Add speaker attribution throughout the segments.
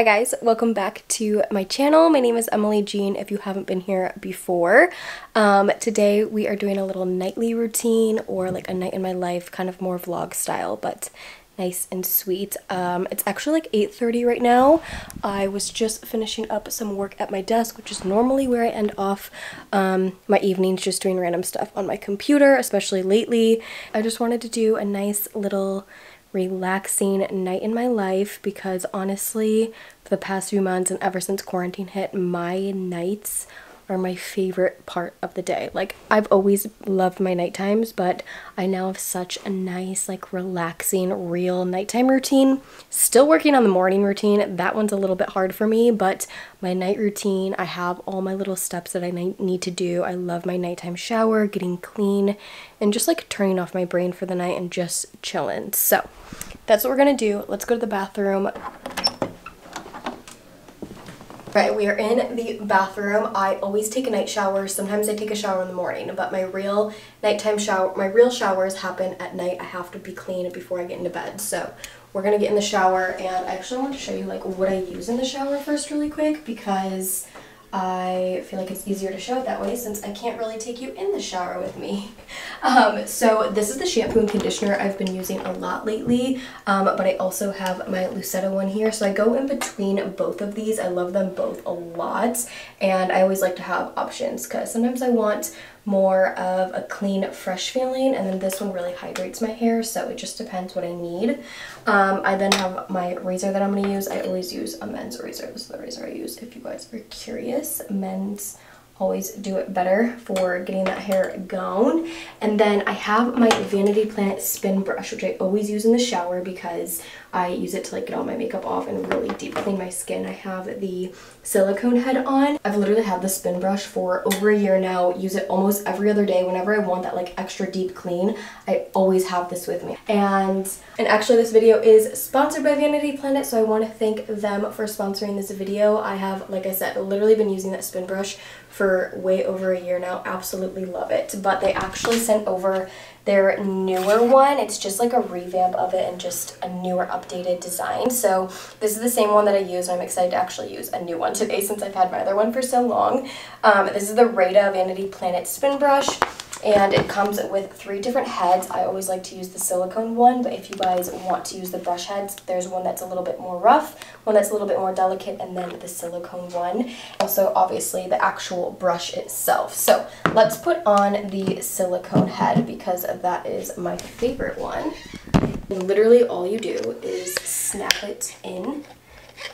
Speaker 1: Hi guys, welcome back to my channel. My name is Emily Jean if you haven't been here before. Um, today we are doing a little nightly routine or like a night in my life, kind of more vlog style, but nice and sweet. Um, it's actually like 8.30 right now. I was just finishing up some work at my desk, which is normally where I end off um, my evenings, just doing random stuff on my computer, especially lately. I just wanted to do a nice little relaxing night in my life because honestly, for the past few months and ever since quarantine hit, my nights are my favorite part of the day. Like I've always loved my night times, but I now have such a nice, like relaxing, real nighttime routine. Still working on the morning routine. That one's a little bit hard for me, but my night routine, I have all my little steps that I need to do. I love my nighttime shower, getting clean, and just like turning off my brain for the night and just chilling. So that's what we're gonna do. Let's go to the bathroom. Right, we are in the bathroom. I always take a night shower. Sometimes I take a shower in the morning, but my real nighttime shower, my real showers happen at night. I have to be clean before I get into bed. So we're gonna get in the shower and I actually want to show you like what I use in the shower first really quick because I feel like it's easier to show it that way since I can't really take you in the shower with me. Um, so this is the shampoo and conditioner I've been using a lot lately, um, but I also have my Lucetta one here. So I go in between both of these. I love them both a lot, and I always like to have options because sometimes I want more of a clean, fresh feeling, and then this one really hydrates my hair, so it just depends what I need. Um, I then have my razor that I'm going to use. I always use a men's razor. This is the razor I use if you guys are curious. Men's always do it better for getting that hair going. And then I have my Vanity Planet spin brush, which I always use in the shower because I use it to like get all my makeup off and really deep clean my skin. I have the silicone head on. I've literally had the spin brush for over a year now, use it almost every other day whenever I want that like extra deep clean. I always have this with me. And and actually this video is sponsored by Vanity Planet, so I want to thank them for sponsoring this video. I have, like I said, literally been using that spin brush for way over a year now. Absolutely love it. But they actually sent over their newer one. It's just like a revamp of it and just a newer updated design. So this is the same one that I use. I'm excited to actually use a new one today since I've had my other one for so long. Um, this is the Raedia Vanity Planet Spin Brush and it comes with three different heads. I always like to use the silicone one, but if you guys want to use the brush heads, there's one that's a little bit more rough, one that's a little bit more delicate, and then the silicone one. Also, obviously, the actual brush itself. So let's put on the silicone head because that is my favorite one. And literally all you do is snap it in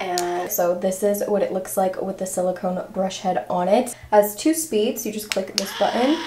Speaker 1: and so this is what it looks like with the silicone brush head on it. has two speeds. You just click this button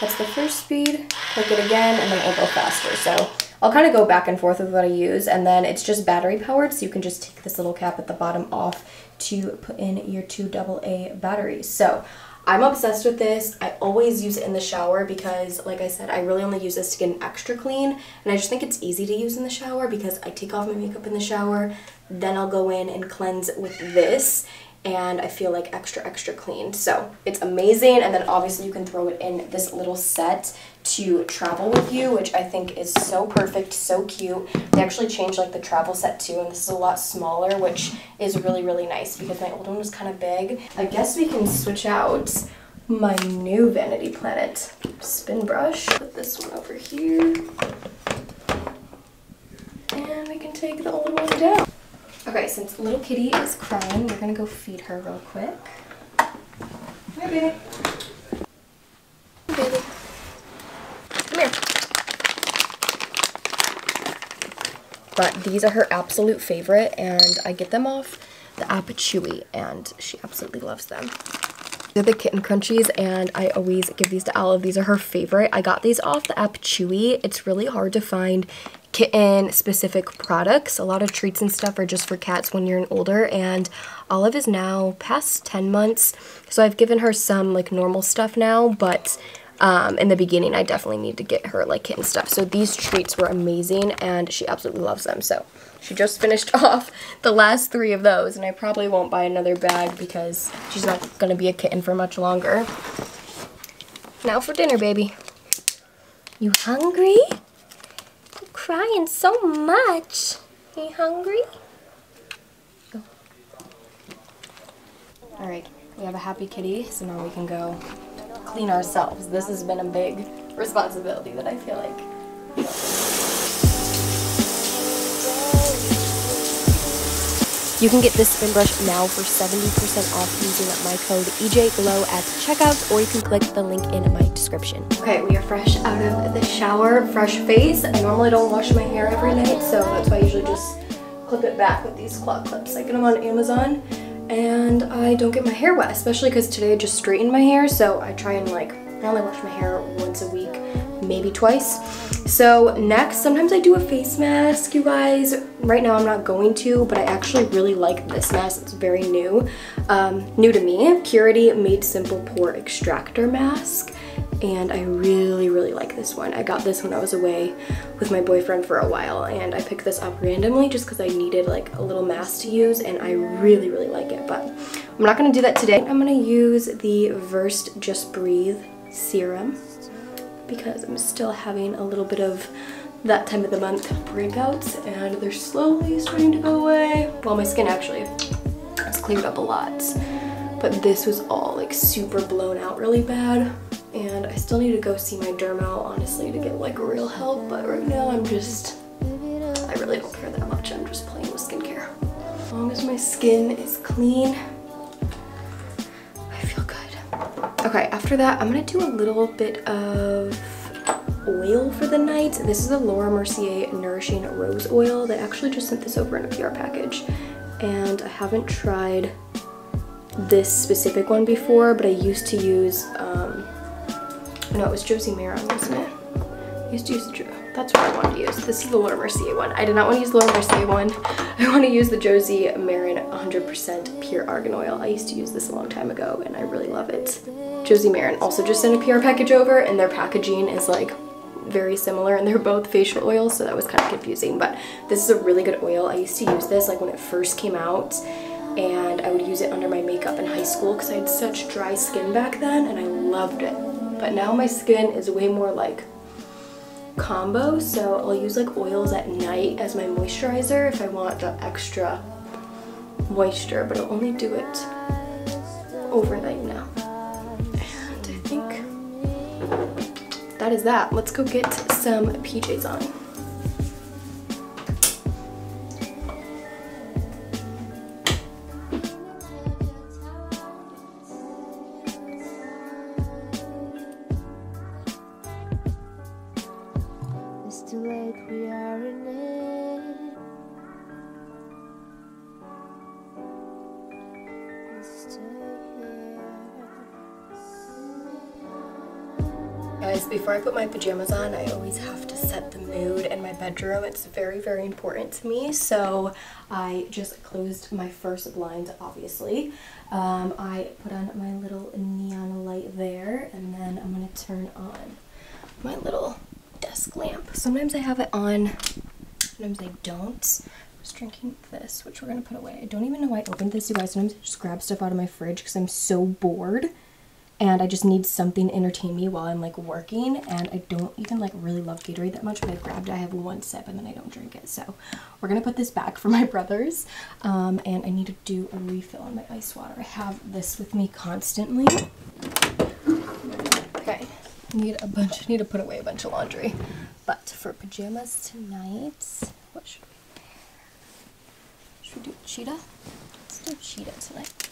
Speaker 1: that's the first speed. Click it again and then it'll go faster. So I'll kind of go back and forth with what I use and then it's just battery powered so you can just take this little cap at the bottom off to put in your two AA batteries. So I'm obsessed with this. I always use it in the shower because, like I said, I really only use this to get an extra clean. And I just think it's easy to use in the shower because I take off my makeup in the shower, then I'll go in and cleanse with this and I feel like extra, extra clean. So it's amazing. And then obviously you can throw it in this little set to travel with you, which I think is so perfect, so cute. They actually changed like the travel set too, and this is a lot smaller, which is really, really nice because my old one was kind of big. I guess we can switch out my new Vanity Planet spin brush. Put this one over here. And we can take the old one down. Okay, since little kitty is crying, we're gonna go feed her real quick. Hi, baby. Hi, baby. Come here. But these are her absolute favorite, and I get them off the app Chewy, and she absolutely loves them. They're the Kitten Crunchies, and I always give these to Olive. These are her favorite. I got these off the app Chewy. It's really hard to find kitten specific products. A lot of treats and stuff are just for cats when you're an older and Olive is now past 10 months so I've given her some like normal stuff now but um, in the beginning I definitely need to get her like kitten stuff. So these treats were amazing and she absolutely loves them. So she just finished off the last three of those and I probably won't buy another bag because she's not going to be a kitten for much longer. Now for dinner, baby. You hungry? crying so much. Are you hungry? Alright, we have a happy kitty, so now we can go clean ourselves. This has been a big responsibility that I feel like. You can get this spin brush now for 70% off using my code EJGLOW at checkout, or you can click the link in my description. Okay, we are fresh out of the shower, fresh face. I normally don't wash my hair every night, so that's why I usually just clip it back with these claw clips. I get them on Amazon, and I don't get my hair wet, especially because today I just straightened my hair, so I try and like, I only wash my hair once a week, maybe twice. So next, sometimes I do a face mask, you guys. Right now I'm not going to, but I actually really like this mask. It's very new, um, new to me. Purity Made Simple Pore Extractor Mask. And I really, really like this one. I got this when I was away with my boyfriend for a while and I picked this up randomly just because I needed like a little mask to use and I really, really like it. But I'm not gonna do that today. I'm gonna use the Versed Just Breathe serum because I'm still having a little bit of that time of the month breakouts and they're slowly starting to go away. Well, my skin actually has cleared up a lot, but this was all like super blown out really bad. And I still need to go see my dermo, honestly, to get like real help. But right now I'm just, I really don't care that much. I'm just playing with skincare. As long as my skin is clean, Okay, after that, I'm gonna do a little bit of oil for the night. This is the Laura Mercier Nourishing Rose Oil. They actually just sent this over in a PR package. And I haven't tried this specific one before, but I used to use, um, no, it was Josie Maran, wasn't it? I used to use the that's what I wanted to use. This is the Laura Mercier one. I did not want to use the Laura Mercier one. I want to use the Josie Maran 100% pure argan oil. I used to use this a long time ago and I really love it. Josie Maran also just sent a PR package over and their packaging is like very similar and they're both facial oils so that was kind of confusing but this is a really good oil. I used to use this like when it first came out and I would use it under my makeup in high school because I had such dry skin back then and I loved it. But now my skin is way more like combo, so I'll use like oils at night as my moisturizer if I want the extra moisture, but I'll only do it overnight now. Is that. Let's go get some PJs on. Before I put my pajamas on, I always have to set the mood in my bedroom. It's very, very important to me. So I just closed my first blind, obviously. Um, I put on my little neon light there, and then I'm to turn on my little desk lamp. Sometimes I have it on, sometimes I don't. Was drinking this, which we're going to put away. I don't even know why I opened this, you guys. Sometimes I just grab stuff out of my fridge because I'm so bored and I just need something to entertain me while I'm like working and I don't even like really love Gatorade that much but I grabbed it. I have one sip and then I don't drink it. So we're gonna put this back for my brothers um, and I need to do a refill on my ice water. I have this with me constantly. Okay need a bunch need to put away a bunch of laundry. But for pajamas tonight what should we should we do cheetah? Let's do cheetah tonight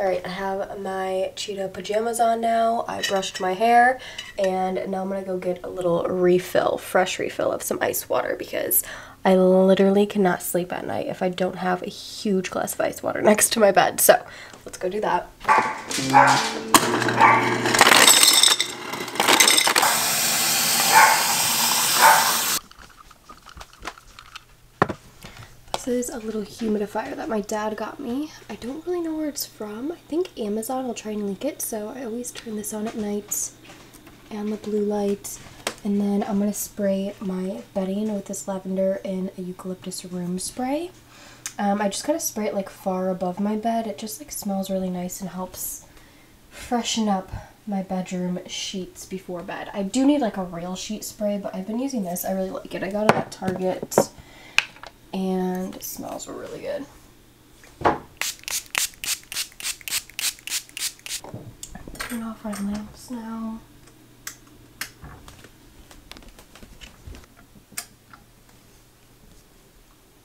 Speaker 1: Alright, I have my cheetah pajamas on now. I brushed my hair and now I'm to go get a little refill, fresh refill of some ice water because I literally cannot sleep at night if I don't have a huge glass of ice water next to my bed. So let's go do that. This is a little humidifier that my dad got me. I don't really know where it's from. I think Amazon. I'll try and link it. So I always turn this on at night and the blue light. And then I'm going to spray my bedding with this lavender and a eucalyptus room spray. Um, I just kind of spray it like far above my bed. It just like smells really nice and helps freshen up my bedroom sheets before bed. I do need like a real sheet spray, but I've been using this. I really like it. I got it at Target and smells really good. Turn off our lamps now.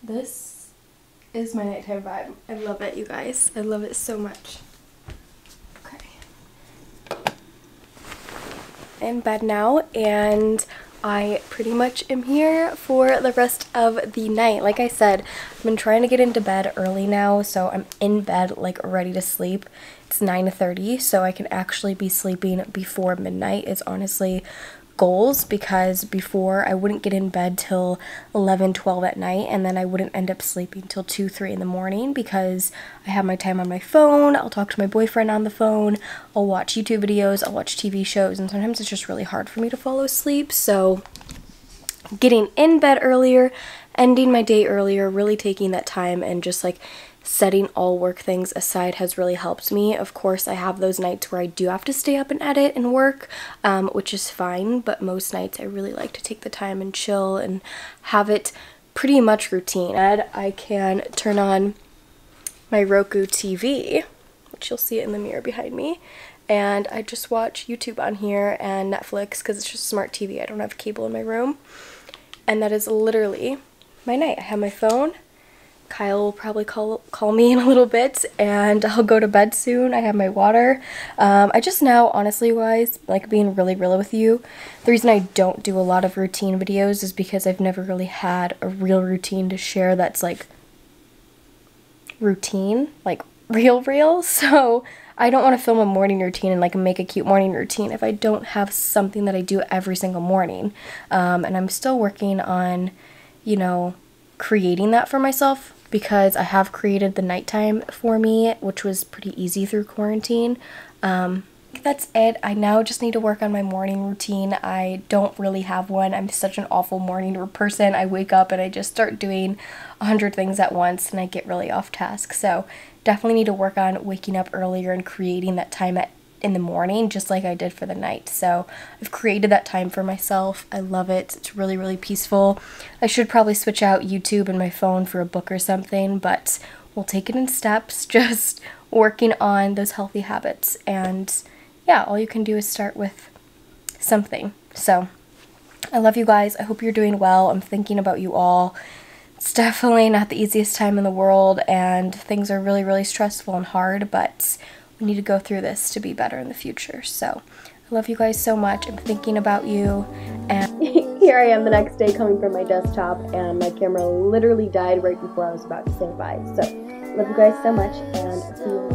Speaker 1: This is my nighttime vibe. I love it, you guys. I love it so much. Okay. I'm in bed now and I pretty much am here for the rest of the night. Like I said, I've been trying to get into bed early now, so I'm in bed like ready to sleep. It's 9.30, so I can actually be sleeping before midnight. It's honestly goals because before I wouldn't get in bed till 11, 12 at night and then I wouldn't end up sleeping till 2, 3 in the morning because I have my time on my phone, I'll talk to my boyfriend on the phone, I'll watch YouTube videos, I'll watch TV shows and sometimes it's just really hard for me to fall asleep. So getting in bed earlier, ending my day earlier, really taking that time and just like setting all work things aside has really helped me. Of course, I have those nights where I do have to stay up and edit and work, um, which is fine, but most nights I really like to take the time and chill and have it pretty much routine. And I can turn on my Roku TV, which you'll see it in the mirror behind me, and I just watch YouTube on here and Netflix because it's just smart TV. I don't have cable in my room. And that is literally my night. I have my phone, Kyle will probably call call me in a little bit and I'll go to bed soon. I have my water. Um, I just now, honestly wise, like being really real with you, the reason I don't do a lot of routine videos is because I've never really had a real routine to share that's like routine, like real real. So I don't want to film a morning routine and like make a cute morning routine if I don't have something that I do every single morning. Um, and I'm still working on, you know, creating that for myself because I have created the nighttime for me, which was pretty easy through quarantine. Um, that's it. I now just need to work on my morning routine. I don't really have one. I'm such an awful morning person. I wake up and I just start doing a hundred things at once and I get really off task. So definitely need to work on waking up earlier and creating that time at in the morning just like I did for the night. So I've created that time for myself. I love it. It's really, really peaceful. I should probably switch out YouTube and my phone for a book or something, but we'll take it in steps, just working on those healthy habits. And yeah, all you can do is start with something. So I love you guys. I hope you're doing well. I'm thinking about you all. It's definitely not the easiest time in the world, and things are really, really stressful and hard, but we need to go through this to be better in the future. So I love you guys so much. I'm thinking about you. And here I am the next day coming from my desktop and my camera literally died right before I was about to say bye. So love you guys so much